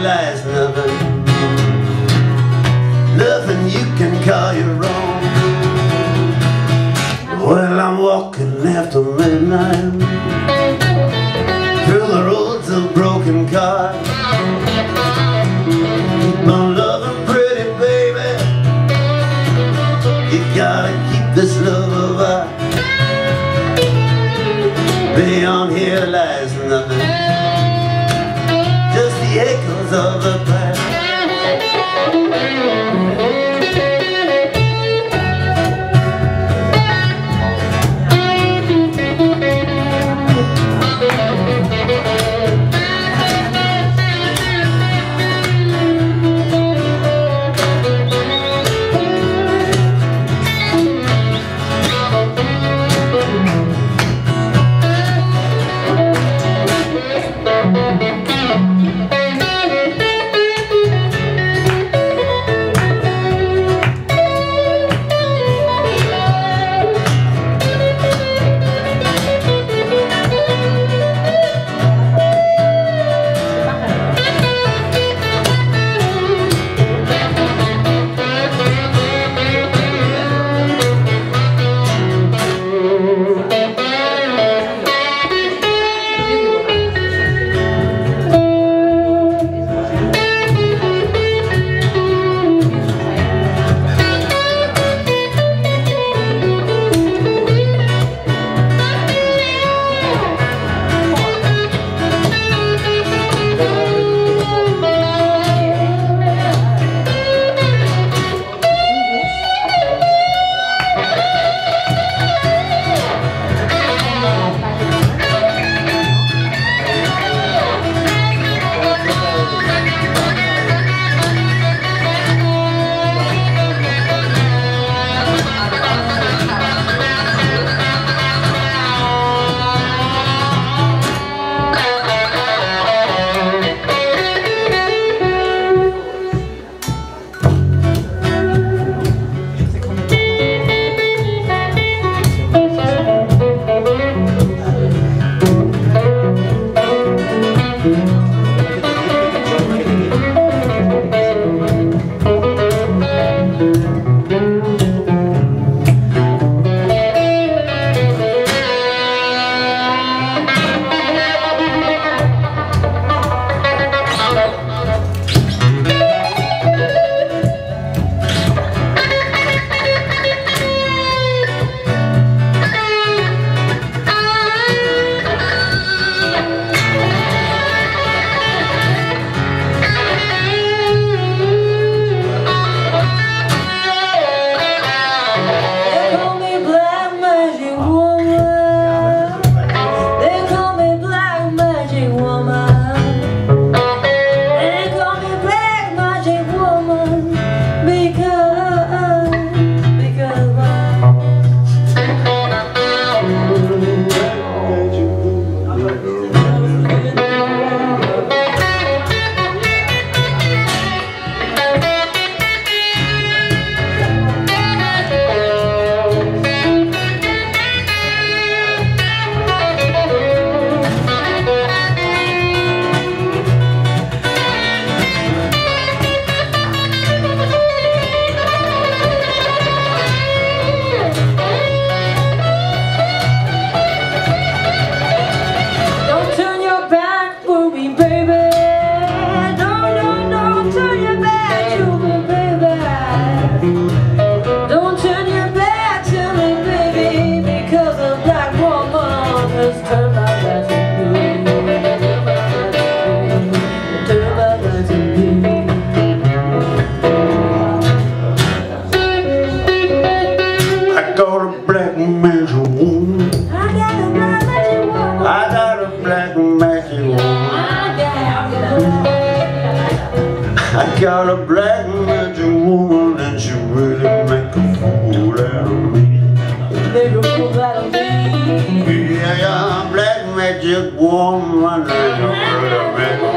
realize nothing Nothing you can call your own. Well, I'm walking after midnight Through the roads of broken cars. Keep on loving pretty baby. You gotta keep this love of ours. Beyond here lies nothing. Just the echo black magic woman and she really make a fool out of me. Make a fool out of me. Yeah, yeah, black magic woman and she really make a